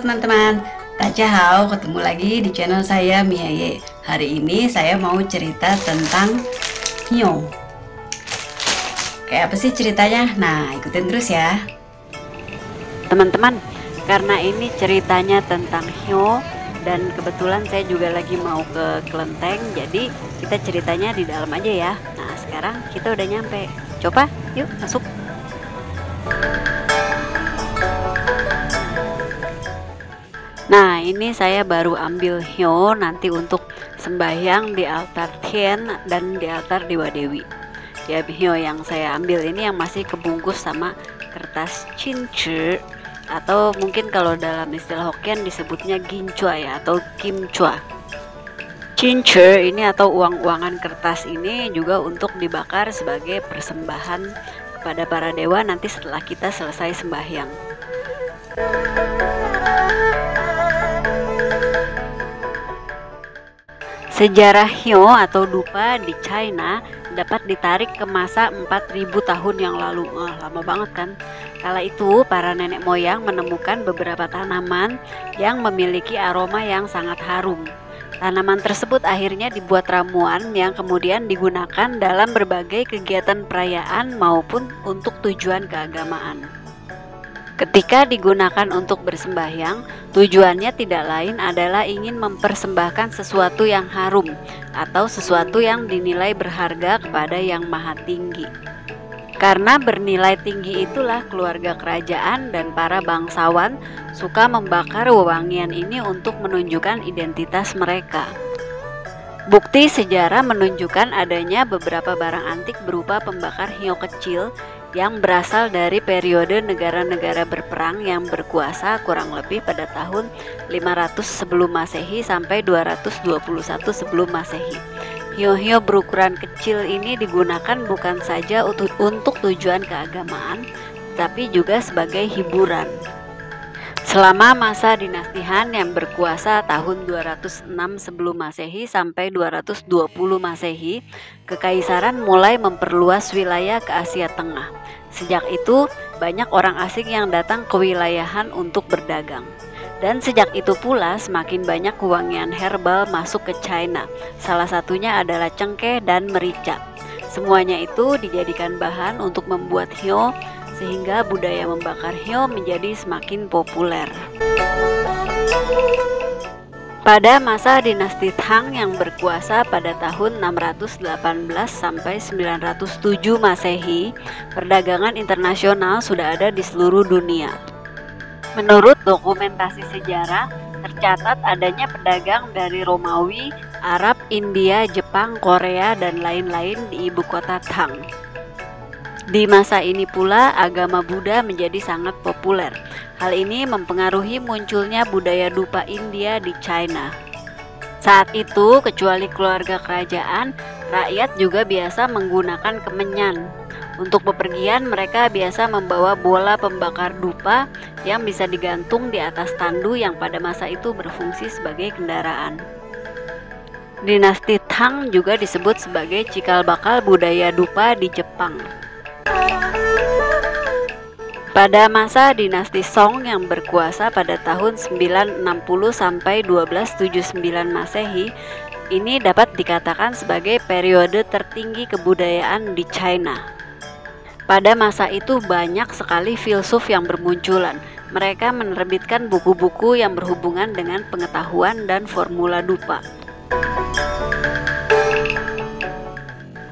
teman-teman, Hao, ketemu lagi di channel saya Miaye. Hari ini saya mau cerita tentang Hyo. Kayak apa sih ceritanya? Nah, ikutin terus ya. Teman-teman, karena ini ceritanya tentang Hyo dan kebetulan saya juga lagi mau ke Kelenteng, jadi kita ceritanya di dalam aja ya. Nah, sekarang kita udah nyampe. Coba, yuk masuk. Ini saya baru ambil hyo nanti untuk sembahyang di altar Tien dan di altar Dewa Dewi. Ya hyo yang saya ambil ini yang masih kebungkus sama kertas cince atau mungkin kalau dalam istilah Hokkien disebutnya ginchua ya atau kimchua cince ini atau uang-uangan kertas ini juga untuk dibakar sebagai persembahan kepada para dewa nanti setelah kita selesai sembahyang Sejarah Hyo atau dupa di China dapat ditarik ke masa 4000 tahun yang lalu. Oh, lama banget kan? Kala itu, para nenek moyang menemukan beberapa tanaman yang memiliki aroma yang sangat harum. Tanaman tersebut akhirnya dibuat ramuan yang kemudian digunakan dalam berbagai kegiatan perayaan maupun untuk tujuan keagamaan. Ketika digunakan untuk bersembahyang, tujuannya tidak lain adalah ingin mempersembahkan sesuatu yang harum atau sesuatu yang dinilai berharga kepada Yang Maha Tinggi. Karena bernilai tinggi itulah keluarga kerajaan dan para bangsawan suka membakar wewangian ini untuk menunjukkan identitas mereka. Bukti sejarah menunjukkan adanya beberapa barang antik berupa pembakar hiu kecil yang berasal dari periode negara-negara berperang yang berkuasa kurang lebih pada tahun 500 sebelum Masehi sampai 221 sebelum Masehi. Hio-hio berukuran kecil ini digunakan bukan saja untuk, untuk tujuan keagamaan, tapi juga sebagai hiburan. Selama masa dinasti Han yang berkuasa tahun 206 sebelum Masehi sampai 220 Masehi, kekaisaran mulai memperluas wilayah ke Asia Tengah. Sejak itu, banyak orang asing yang datang ke wilayah Han untuk berdagang. Dan sejak itu pula semakin banyak kewangian herbal masuk ke China. Salah satunya adalah cengkeh dan merica. Semuanya itu dijadikan bahan untuk membuat hyo sehingga budaya membakar hiu menjadi semakin populer. Pada masa dinasti Tang yang berkuasa pada tahun 618 sampai 907 Masehi, perdagangan internasional sudah ada di seluruh dunia. Menurut dokumentasi sejarah, tercatat adanya pedagang dari Romawi, Arab, India, Jepang, Korea, dan lain-lain di ibu kota Tang. Di masa ini pula agama Buddha menjadi sangat populer. Hal ini mempengaruhi munculnya budaya dupa India di China. Saat itu, kecuali keluarga kerajaan, rakyat juga biasa menggunakan kemenyan. Untuk bepergian, mereka biasa membawa bola pembakar dupa yang bisa digantung di atas tandu yang pada masa itu berfungsi sebagai kendaraan. Dinasti Tang juga disebut sebagai cikal bakal budaya dupa di Jepang. Pada masa dinasti Song yang berkuasa pada tahun 960 sampai 1279 Masehi, ini dapat dikatakan sebagai periode tertinggi kebudayaan di China. Pada masa itu banyak sekali filsuf yang bermunculan. Mereka menerbitkan buku-buku yang berhubungan dengan pengetahuan dan formula dupa.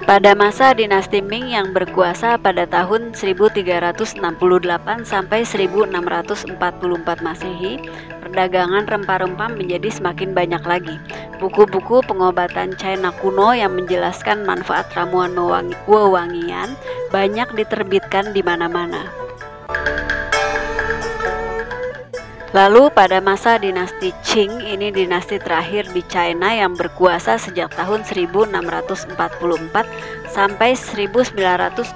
Pada masa dinasti Ming yang berkuasa pada tahun 1368 sampai 1644 Masehi, perdagangan rempah-rempah menjadi semakin banyak lagi. Buku-buku pengobatan China kuno yang menjelaskan manfaat ramuan wewangian banyak diterbitkan di mana-mana. Lalu pada masa dinasti Qing, ini dinasti terakhir di China yang berkuasa sejak tahun 1644 sampai 1912,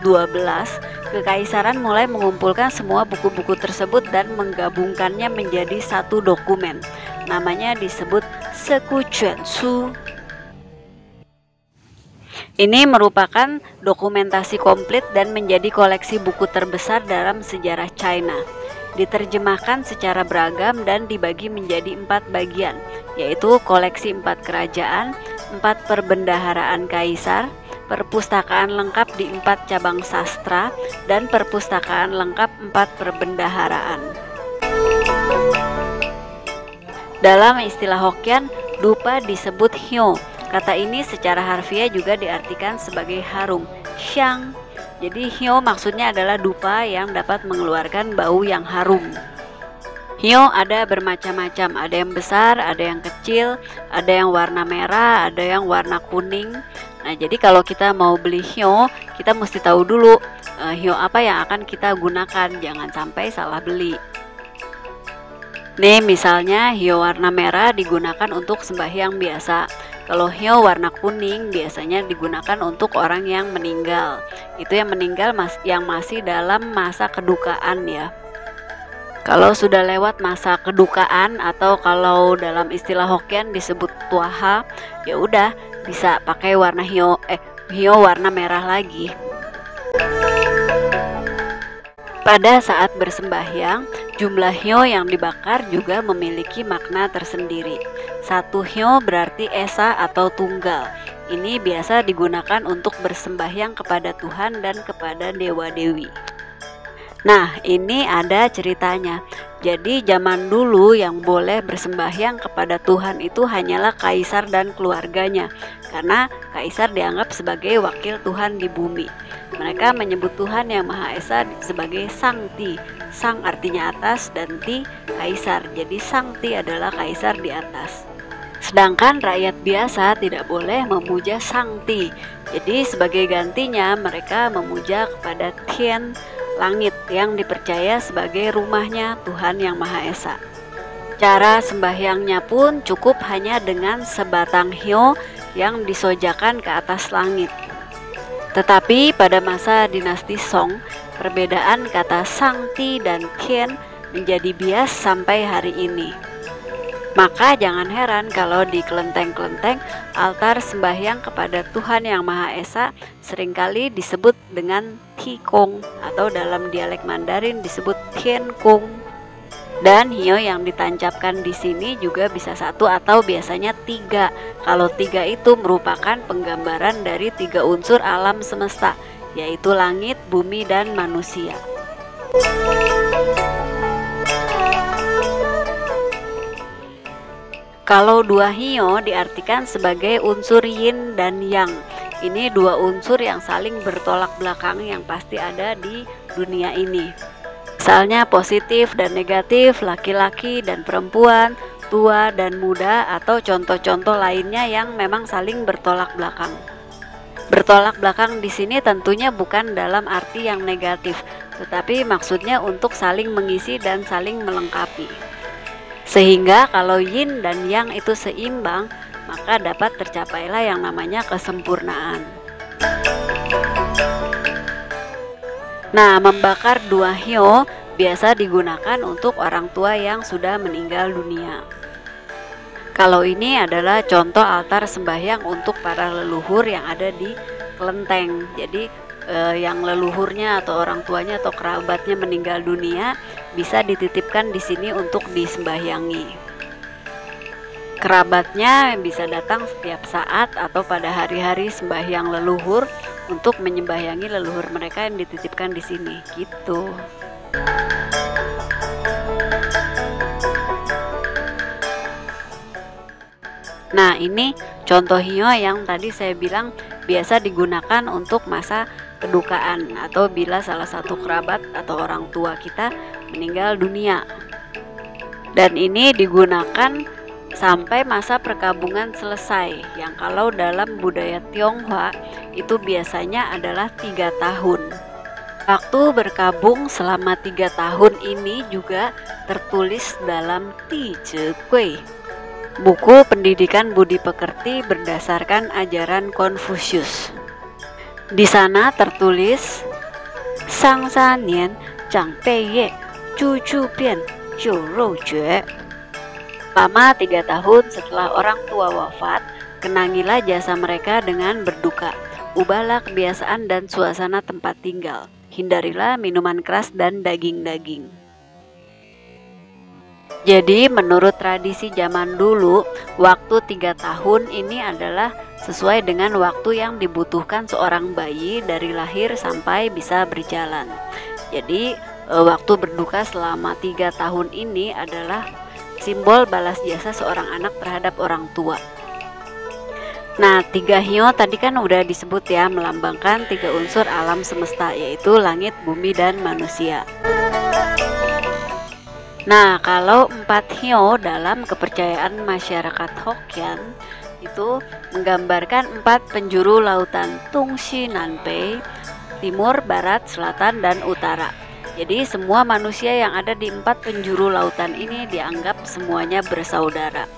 kekaisaran mulai mengumpulkan semua buku-buku tersebut dan menggabungkannya menjadi satu dokumen. Namanya disebut Sekuchuan Su. Ini merupakan dokumentasi komplit dan menjadi koleksi buku terbesar dalam sejarah China. Diterjemahkan secara beragam dan dibagi menjadi empat bagian, yaitu koleksi empat kerajaan, empat perbendaharaan kaisar, perpustakaan lengkap di empat cabang sastra, dan perpustakaan lengkap empat perbendaharaan. Dalam istilah Hokkien, dupa disebut hyo. Kata ini secara harfiah juga diartikan sebagai harum, xiang. Jadi hyo maksudnya adalah dupa yang dapat mengeluarkan bau yang harum. Hio ada bermacam-macam, ada yang besar, ada yang kecil, ada yang warna merah, ada yang warna kuning. Nah, jadi kalau kita mau beli hio, kita mesti tahu dulu uh, hio apa yang akan kita gunakan, jangan sampai salah beli. Nih, misalnya hio warna merah digunakan untuk sembahyang biasa. Kalau hio warna kuning biasanya digunakan untuk orang yang meninggal. Itu yang meninggal mas yang masih dalam masa kedukaan ya. Kalau sudah lewat masa kedukaan atau kalau dalam istilah Hokkien disebut tuaha, ya udah bisa pakai warna hio eh hio warna merah lagi. Pada saat bersembahyang, jumlah hio yang dibakar juga memiliki makna tersendiri. Satu hio berarti esa atau tunggal. Ini biasa digunakan untuk bersembahyang kepada Tuhan dan kepada dewa-dewi. Nah, ini ada ceritanya. Jadi, zaman dulu yang boleh bersembahyang kepada Tuhan itu hanyalah kaisar dan keluarganya, karena kaisar dianggap sebagai wakil Tuhan di bumi. Mereka menyebut Tuhan yang Maha Esa sebagai Sangti. Sang artinya atas dan Ti kaisar. Jadi, Sangti adalah kaisar di atas. Sedangkan rakyat biasa tidak boleh memuja Sangti. Jadi, sebagai gantinya mereka memuja kepada Tian langit yang dipercaya sebagai rumahnya Tuhan Yang Maha Esa. Cara sembahyangnya pun cukup hanya dengan sebatang hio yang disojakan ke atas langit. Tetapi pada masa dinasti Song, perbedaan kata Sangti dan Ken menjadi bias sampai hari ini. Maka jangan heran kalau di kelenteng-kelenteng altar sembahyang kepada Tuhan Yang Maha Esa sering kali disebut dengan Tikong atau dalam dialek Mandarin disebut Tien Kung. Dan hio yang ditancapkan di sini juga bisa satu atau biasanya tiga. Kalau tiga itu merupakan penggambaran dari tiga unsur alam semesta, yaitu langit, bumi, dan manusia. Kalau dua hio diartikan sebagai unsur yin dan yang. Ini dua unsur yang saling bertolak belakang yang pasti ada di dunia ini. Misalnya positif dan negatif, laki-laki dan perempuan, tua dan muda atau contoh-contoh lainnya yang memang saling bertolak belakang. Bertolak belakang di sini tentunya bukan dalam arti yang negatif, tetapi maksudnya untuk saling mengisi dan saling melengkapi. Sehingga kalau yin dan yang itu seimbang, maka dapat tercapailah yang namanya kesempurnaan. Nah, membakar dua hio biasa digunakan untuk orang tua yang sudah meninggal dunia. Kalau ini adalah contoh altar sembahyang untuk para leluhur yang ada di kelenteng. Jadi eh, yang leluhurnya atau orang tuanya atau kerabatnya meninggal dunia bisa dititipkan di sini untuk disembahyangi. Kerabatnya bisa datang setiap saat atau pada hari-hari sembahyang leluhur untuk menyembahyangi leluhur mereka yang dititipkan di sini, gitu. Nah, ini contoh hio yang tadi saya bilang biasa digunakan untuk masa kedukaan atau bila salah satu kerabat atau orang tua kita meninggal dunia. Dan ini digunakan sampai masa perkabungan selesai yang kalau dalam budaya Tionghoa itu biasanya adalah tiga tahun. Waktu berkabung selama tiga tahun ini juga tertulis dalam Ti Kui, buku pendidikan budi pekerti berdasarkan ajaran Konfusius. Di sana tertulis Sang Nian Zhang Bei Ye Chu Chu Bian Jiu Rou Jue Lama tiga tahun setelah orang tua wafat, kenangilah jasa mereka dengan berduka. Ubahlah kebiasaan dan suasana tempat tinggal. Hindarilah minuman keras dan daging-daging. Jadi menurut tradisi zaman dulu, waktu tiga tahun ini adalah sesuai dengan waktu yang dibutuhkan seorang bayi dari lahir sampai bisa berjalan. Jadi e, waktu berduka selama tiga tahun ini adalah simbol balas jasa seorang anak terhadap orang tua. Nah, tiga hio tadi kan udah disebut ya melambangkan tiga unsur alam semesta yaitu langit, bumi, dan manusia. Nah, kalau empat hio dalam kepercayaan masyarakat Hokkien itu menggambarkan empat penjuru lautan Tungshi Nanpei, timur, barat, selatan, dan utara. Jadi semua manusia yang ada di empat penjuru lautan ini dianggap semuanya bersaudara.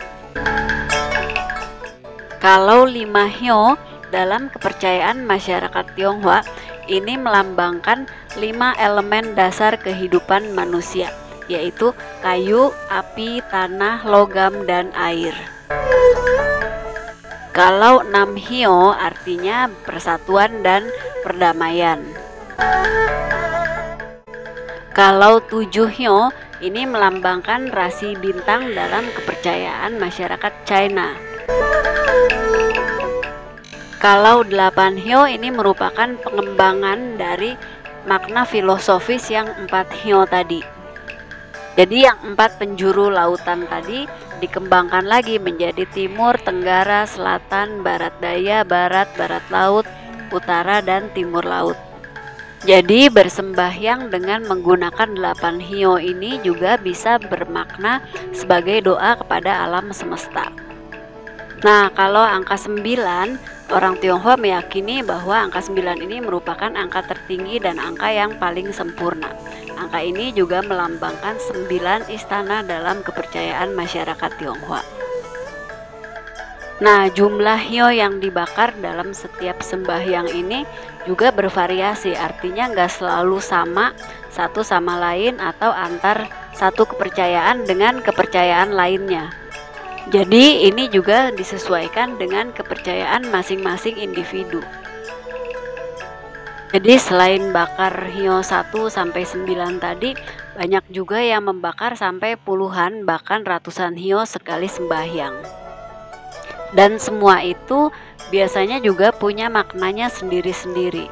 Kalau lima hio dalam kepercayaan masyarakat Tionghoa ini melambangkan lima elemen dasar kehidupan manusia yaitu kayu, api, tanah, logam, dan air. Kalau enam hio artinya persatuan dan perdamaian. Kalau tujuh hio ini melambangkan rasi bintang dalam kepercayaan masyarakat China. Kalau delapan hio ini merupakan pengembangan dari makna filosofis yang empat hio tadi. Jadi yang empat penjuru lautan tadi dikembangkan lagi menjadi timur, tenggara, selatan, barat daya, barat, barat laut, utara, dan timur laut. Jadi bersembahyang dengan menggunakan delapan hio ini juga bisa bermakna sebagai doa kepada alam semesta. Nah, kalau angka 9, orang Tionghoa meyakini bahwa angka 9 ini merupakan angka tertinggi dan angka yang paling sempurna. Angka ini juga melambangkan sembilan istana dalam kepercayaan masyarakat Tionghoa. Nah, jumlah hio yang dibakar dalam setiap sembahyang ini juga bervariasi, artinya nggak selalu sama satu sama lain atau antar satu kepercayaan dengan kepercayaan lainnya. Jadi, ini juga disesuaikan dengan kepercayaan masing-masing individu. Jadi selain bakar hio 1 sampai 9 tadi, banyak juga yang membakar sampai puluhan bahkan ratusan hio sekali sembahyang. Dan semua itu biasanya juga punya maknanya sendiri-sendiri.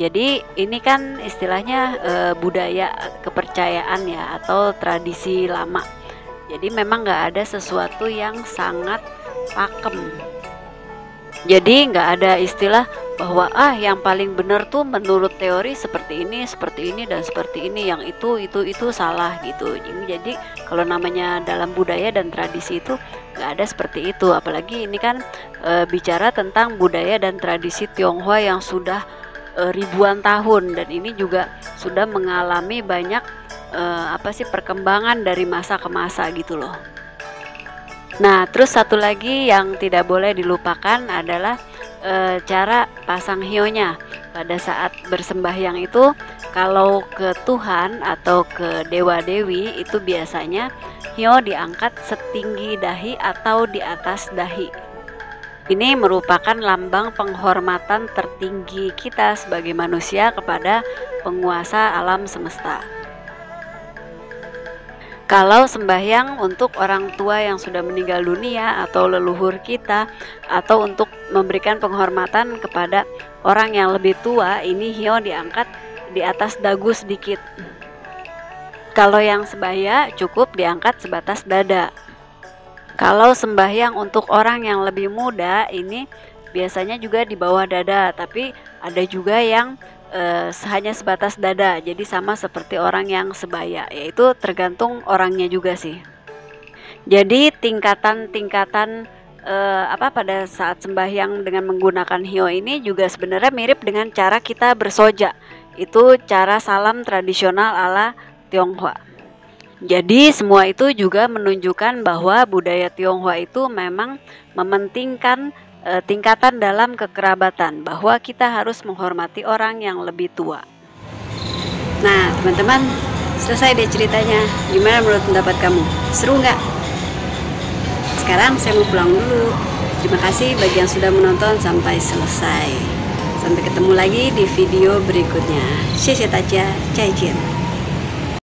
Jadi ini kan istilahnya e, budaya kepercayaan ya atau tradisi lama. Jadi memang nggak ada sesuatu yang sangat pakem. Jadi nggak ada istilah bahwa ah yang paling benar tuh menurut teori seperti ini seperti ini dan seperti ini yang itu itu itu salah gitu. Jadi kalau namanya dalam budaya dan tradisi itu nggak ada seperti itu. Apalagi ini kan e, bicara tentang budaya dan tradisi Tionghoa yang sudah e, ribuan tahun. Dan ini juga sudah mengalami banyak e, apa sih perkembangan dari masa ke masa gitu loh Nah, terus satu lagi yang tidak boleh dilupakan adalah e, cara pasang hionya pada saat bersembahyang itu kalau ke Tuhan atau ke dewa dewi itu biasanya hio diangkat setinggi dahi atau di atas dahi. Ini merupakan lambang penghormatan tertinggi kita sebagai manusia kepada penguasa alam semesta. Kalau sembahyang untuk orang tua yang sudah meninggal dunia atau leluhur kita atau untuk memberikan penghormatan kepada orang yang lebih tua, ini hio diangkat di atas dagu sedikit. Kalau yang sebaya cukup diangkat sebatas dada. Kalau sembahyang untuk orang yang lebih muda ini biasanya juga di bawah dada, tapi ada juga yang uh, hanya sebatas dada jadi sama seperti orang yang sebaya yaitu tergantung orangnya juga sih. Jadi tingkatan-tingkatan uh, apa pada saat sembahyang dengan menggunakan hio ini juga sebenarnya mirip dengan cara kita bersoja. Itu cara salam tradisional ala Tionghoa. Jadi semua itu juga menunjukkan bahwa budaya Tionghoa itu memang mementingkan Eh, tingkatan dalam kekerabatan bahwa kita harus menghormati orang yang lebih tua. Nah, teman-teman, selesai deh ceritanya. Gimana menurut pendapat kamu? Seru nggak? Sekarang saya mau pulang dulu. Terima kasih bagi yang sudah menonton sampai selesai. Sampai ketemu lagi di video berikutnya. Saya Taja, Cai